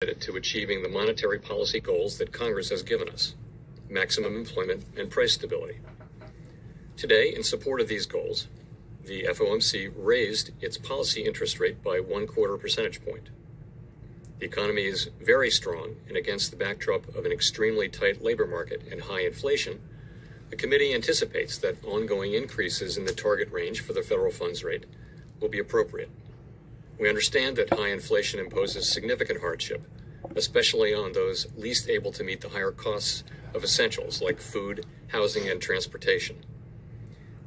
committed to achieving the monetary policy goals that Congress has given us maximum employment and price stability. Today, in support of these goals, the FOMC raised its policy interest rate by one quarter percentage point. The economy is very strong, and against the backdrop of an extremely tight labor market and high inflation, the committee anticipates that ongoing increases in the target range for the federal funds rate will be appropriate. We understand that high inflation imposes significant hardship, especially on those least able to meet the higher costs of essentials like food, housing, and transportation.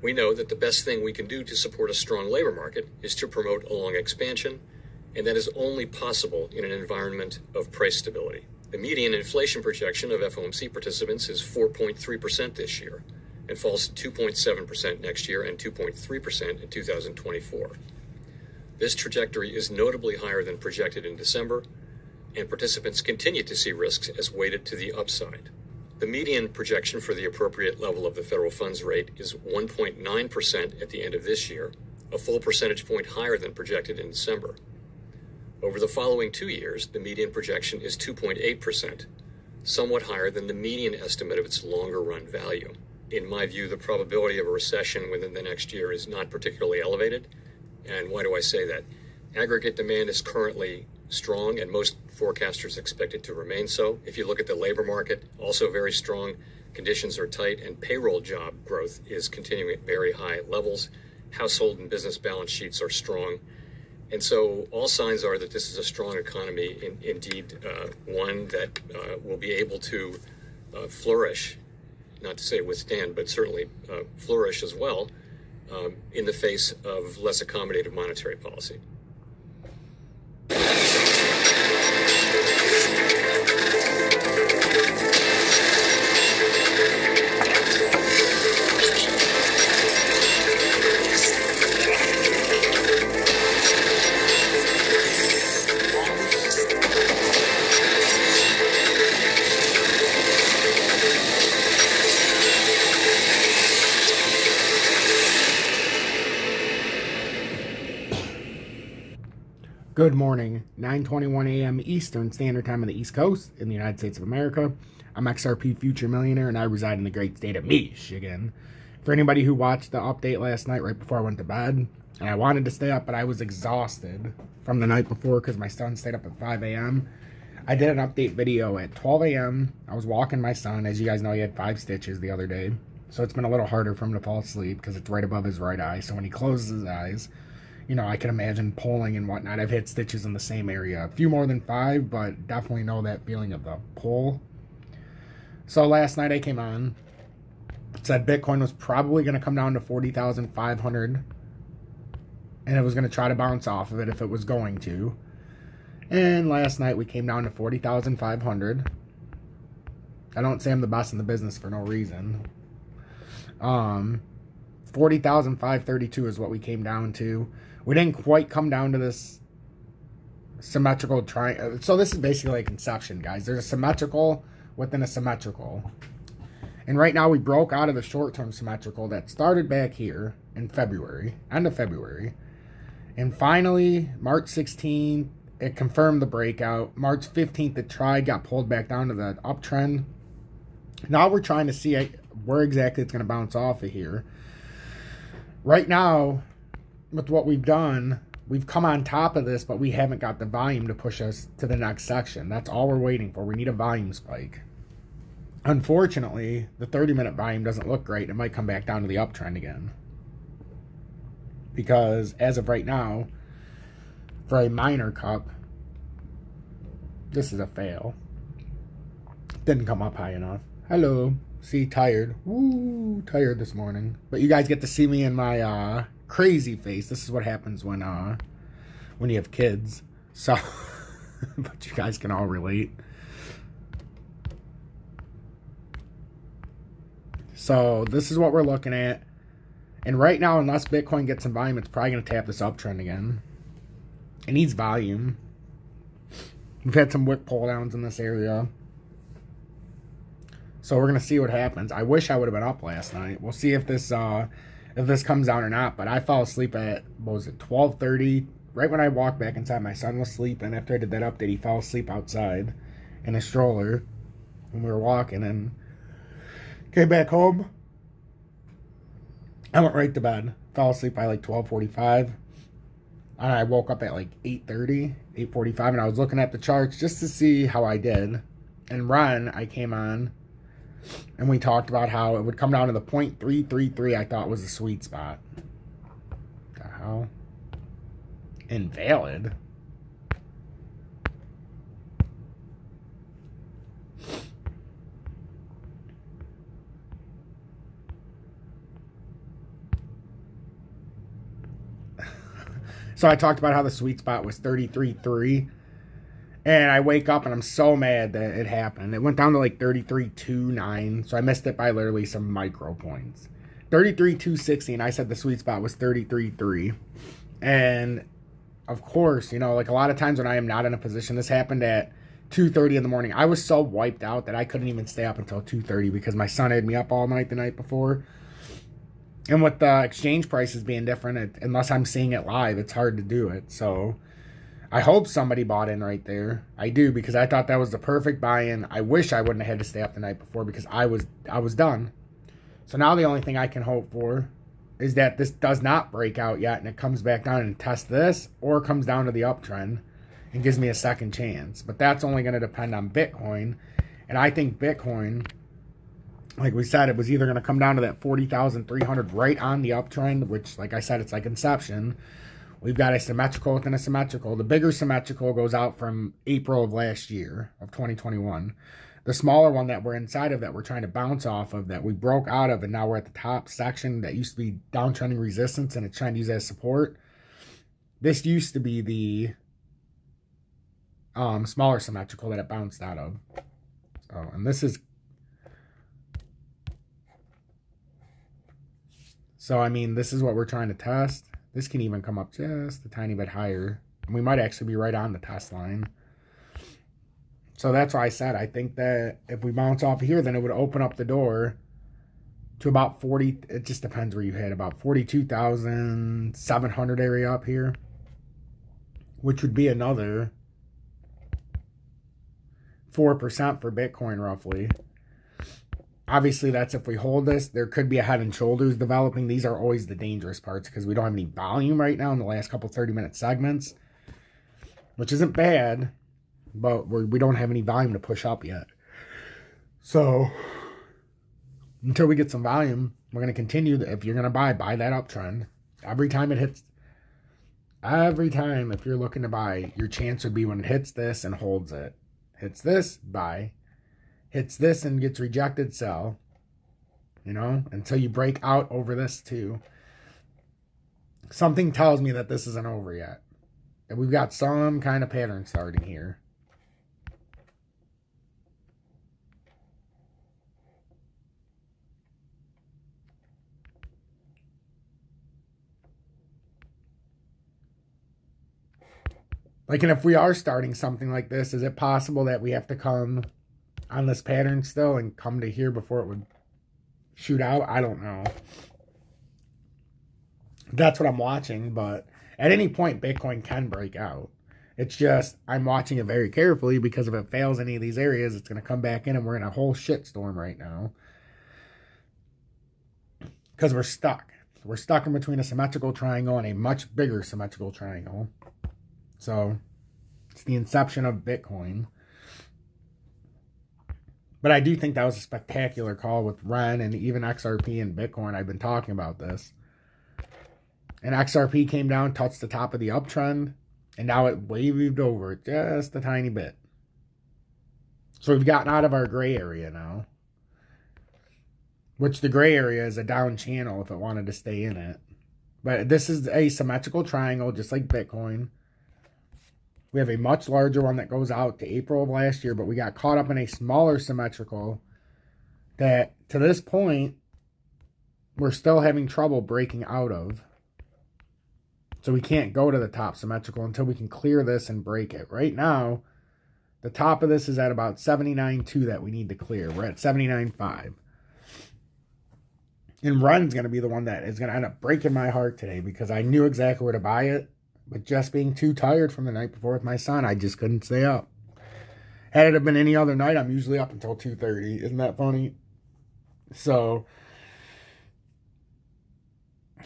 We know that the best thing we can do to support a strong labor market is to promote a long expansion, and that is only possible in an environment of price stability. The median inflation projection of FOMC participants is 4.3% this year and falls to 2.7% next year and 2.3% in 2024. This trajectory is notably higher than projected in December, and participants continue to see risks as weighted to the upside. The median projection for the appropriate level of the federal funds rate is 1.9% at the end of this year, a full percentage point higher than projected in December. Over the following two years, the median projection is 2.8%, somewhat higher than the median estimate of its longer run value. In my view, the probability of a recession within the next year is not particularly elevated and why do I say that? Aggregate demand is currently strong, and most forecasters expect it to remain so. If you look at the labor market, also very strong. Conditions are tight, and payroll job growth is continuing at very high levels. Household and business balance sheets are strong. And so all signs are that this is a strong economy, in, indeed, uh, one that uh, will be able to uh, flourish, not to say withstand, but certainly uh, flourish as well um, in the face of less accommodative monetary policy. Good morning, 9:21 a.m. Eastern Standard Time on the East Coast in the United States of America. I'm XRP Future Millionaire and I reside in the great state of Michigan. For anybody who watched the update last night right before I went to bed, and I wanted to stay up but I was exhausted from the night before because my son stayed up at 5 a.m. I did an update video at 12 a.m. I was walking my son. As you guys know, he had five stitches the other day. So it's been a little harder for him to fall asleep because it's right above his right eye. So when he closes his eyes, you know, I can imagine pulling and whatnot. I've hit stitches in the same area. A few more than five, but definitely know that feeling of the pull. So last night I came on, said Bitcoin was probably going to come down to 40,500 and it was going to try to bounce off of it if it was going to. And last night we came down to 40,500. I don't say I'm the best in the business for no reason. Um, 40,532 is what we came down to we didn't quite come down to this symmetrical triangle. Uh, so this is basically a conception, guys. There's a symmetrical within a symmetrical. And right now we broke out of the short-term symmetrical that started back here in February, end of February. And finally, March 16th, it confirmed the breakout. March 15th, the tried, got pulled back down to the uptrend. Now we're trying to see uh, where exactly it's going to bounce off of here. Right now, with what we've done, we've come on top of this, but we haven't got the volume to push us to the next section. That's all we're waiting for. We need a volume spike. Unfortunately, the 30 minute volume doesn't look great. It might come back down to the uptrend again. Because as of right now, for a minor cup, this is a fail. Didn't come up high enough. Hello. See, tired. Woo, tired this morning. But you guys get to see me in my uh, crazy face. This is what happens when uh when you have kids. So but you guys can all relate. So this is what we're looking at. And right now, unless Bitcoin gets some volume, it's probably going to tap this uptrend again. It needs volume. We've had some wick pull downs in this area. So we're going to see what happens. I wish I would have been up last night. We'll see if this uh, if this comes out or not. But I fell asleep at what was it, twelve thirty right when I walked back inside, my son was sleeping. After I did that update, he fell asleep outside in a stroller when we were walking and came back home. I went right to bed. Fell asleep by like 1245. And I woke up at like 8.30, 8.45, and I was looking at the charts just to see how I did. And Ren, I came on, and we talked about how it would come down to the .333 I thought was the sweet spot. The hell? Invalid? So I talked about how the sweet spot was 33.3. And I wake up and I'm so mad that it happened. It went down to like 33.29. So I missed it by literally some micro points. 33.260. And I said the sweet spot was 33.3. And of course, you know, like a lot of times when I am not in a position, this happened at 2.30 in the morning. I was so wiped out that I couldn't even stay up until 2.30 because my son had me up all night the night before. And with the exchange prices being different, it, unless I'm seeing it live, it's hard to do it. So I hope somebody bought in right there. I do because I thought that was the perfect buy-in. I wish I wouldn't have had to stay up the night before because I was I was done. So now the only thing I can hope for is that this does not break out yet and it comes back down and tests this or comes down to the uptrend and gives me a second chance. But that's only going to depend on Bitcoin. And I think Bitcoin like we said, it was either going to come down to that 40,300 right on the uptrend, which, like I said, it's like Inception. We've got a symmetrical within a symmetrical. The bigger symmetrical goes out from April of last year, of 2021. The smaller one that we're inside of that we're trying to bounce off of, that we broke out of, and now we're at the top section that used to be downtrending resistance and it's trying to use as support. This used to be the um, smaller symmetrical that it bounced out of. So, and this is So, I mean, this is what we're trying to test. This can even come up just a tiny bit higher. We might actually be right on the test line. So that's why I said I think that if we bounce off here, then it would open up the door to about 40. It just depends where you hit. About 42,700 area up here. Which would be another 4% for Bitcoin, roughly. Obviously, that's if we hold this. There could be a head and shoulders developing. These are always the dangerous parts because we don't have any volume right now in the last couple 30 minute segments, which isn't bad, but we're, we don't have any volume to push up yet. So, until we get some volume, we're going to continue. If you're going to buy, buy that uptrend. Every time it hits, every time if you're looking to buy, your chance would be when it hits this and holds it. Hits this, buy hits this and gets rejected, sell. You know, until you break out over this too. Something tells me that this isn't over yet. And we've got some kind of pattern starting here. Like, and if we are starting something like this, is it possible that we have to come on this pattern still and come to here before it would shoot out. I don't know. That's what I'm watching, but at any point, Bitcoin can break out. It's just, I'm watching it very carefully because if it fails any of these areas, it's going to come back in and we're in a whole shitstorm right now. Because we're stuck. We're stuck in between a symmetrical triangle and a much bigger symmetrical triangle. So, it's the inception of Bitcoin. But I do think that was a spectacular call with Ren and even XRP and Bitcoin. I've been talking about this. And XRP came down, touched the top of the uptrend, and now it waved over just a tiny bit. So we've gotten out of our gray area now. Which the gray area is a down channel if it wanted to stay in it. But this is a symmetrical triangle, just like Bitcoin. We have a much larger one that goes out to April of last year, but we got caught up in a smaller symmetrical that to this point we're still having trouble breaking out of. So we can't go to the top symmetrical until we can clear this and break it. Right now, the top of this is at about 79.2 that we need to clear. We're at 79.5. And Ren's going to be the one that is going to end up breaking my heart today because I knew exactly where to buy it But just being too tired from the night before with my son, I just couldn't stay up. Had it have been any other night, I'm usually up until 2.30. Isn't that funny? So,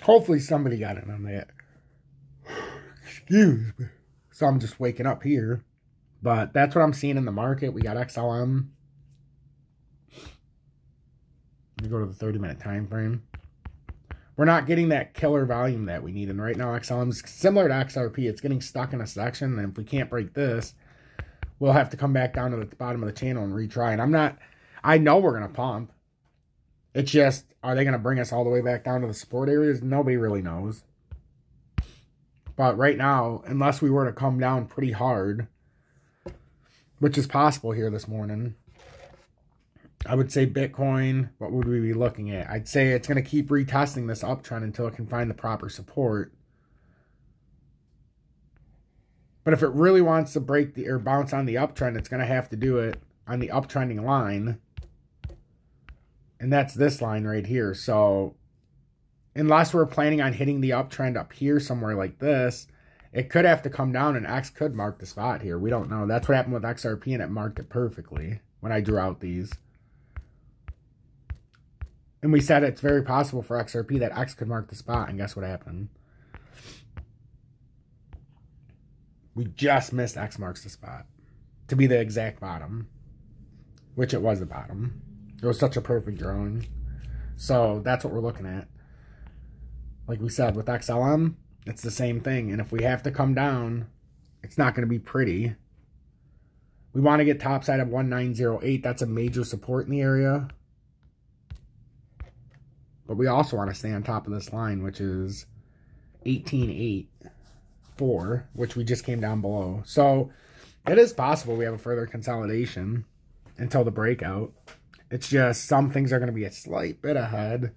hopefully somebody got in on that. Excuse me. So I'm just waking up here. But that's what I'm seeing in the market. We got XLM. Let me go to the 30 minute time frame. We're not getting that killer volume that we need. And right now, XLM is similar to XRP. It's getting stuck in a section. And if we can't break this, we'll have to come back down to the bottom of the channel and retry. And I'm not, I know we're going to pump. It's just, are they going to bring us all the way back down to the support areas? Nobody really knows. But right now, unless we were to come down pretty hard, which is possible here this morning, I would say Bitcoin, what would we be looking at? I'd say it's going to keep retesting this uptrend until it can find the proper support. But if it really wants to break the or bounce on the uptrend, it's going to have to do it on the uptrending line. And that's this line right here. So unless we're planning on hitting the uptrend up here somewhere like this, it could have to come down and X could mark the spot here. We don't know. That's what happened with XRP and it marked it perfectly when I drew out these. And we said it's very possible for XRP that X could mark the spot. And guess what happened? We just missed X marks the spot to be the exact bottom, which it was the bottom. It was such a perfect drawing. So that's what we're looking at. Like we said, with XLM, it's the same thing. And if we have to come down, it's not going to be pretty. We want to get topside of 1908. That's a major support in the area. But we also want to stay on top of this line, which is 1884, which we just came down below. So it is possible we have a further consolidation until the breakout. It's just some things are going to be a slight bit ahead.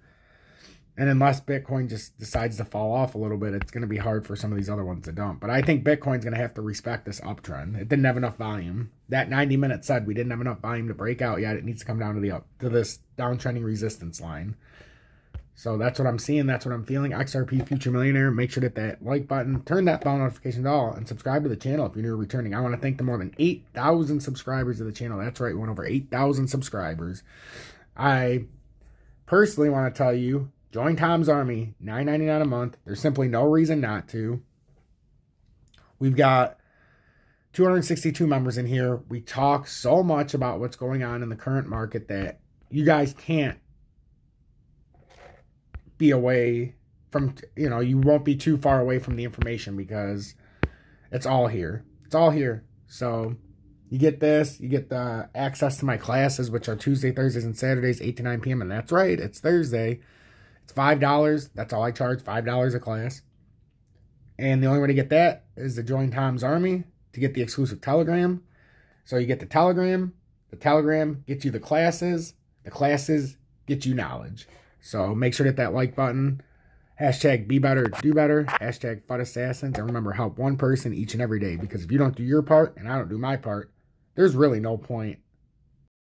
And unless Bitcoin just decides to fall off a little bit, it's going to be hard for some of these other ones to dump. But I think Bitcoin's going to have to respect this uptrend. It didn't have enough volume. That 90 minute said we didn't have enough volume to break out yet. It needs to come down to the up to this downtrending resistance line. So that's what I'm seeing. That's what I'm feeling. XRP Future Millionaire. Make sure to hit that like button, turn that bell notification all, and subscribe to the channel if you're new returning. I want to thank the more than 8,000 subscribers of the channel. That's right, we went over 8,000 subscribers. I personally want to tell you, join Tom's Army, $9.99 a month. There's simply no reason not to. We've got 262 members in here. We talk so much about what's going on in the current market that you guys can't be away from, you know, you won't be too far away from the information because it's all here. It's all here. So you get this, you get the access to my classes, which are Tuesday, Thursdays, and Saturdays, 8 to 9 p.m. And that's right, it's Thursday. It's $5. That's all I charge, $5 a class. And the only way to get that is to join Tom's Army to get the exclusive Telegram. So you get the Telegram. The Telegram gets you the classes. The classes get you knowledge. So make sure to hit that like button. Hashtag be better, do better. Hashtag FUD Assassins. And remember, help one person each and every day. Because if you don't do your part and I don't do my part, there's really no point